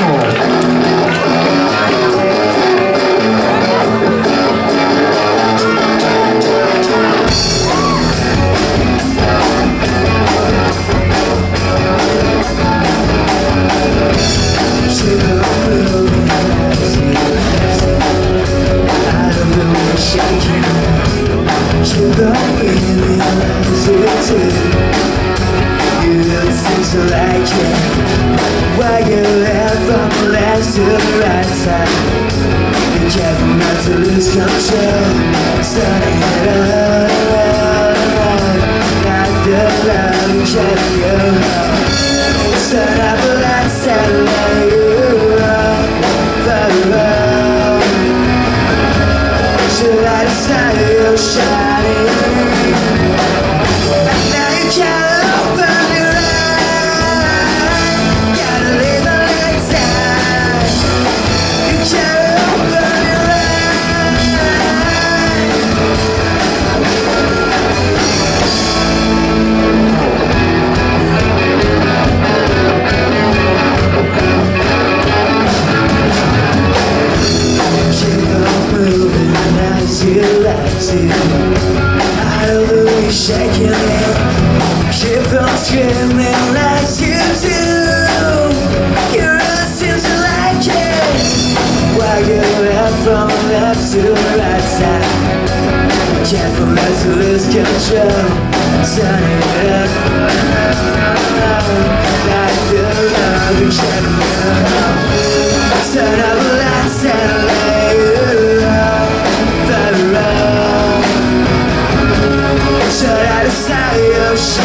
final. To the right side Be careful not to lose control Starting it up, Not the love you your heart Turn up the lights and let you up Further up Should I decide you're shining shaking it Keep on screaming like you do You really seem to like it While you left from left to right side Careful not to lose control Turn it up Like the love you decide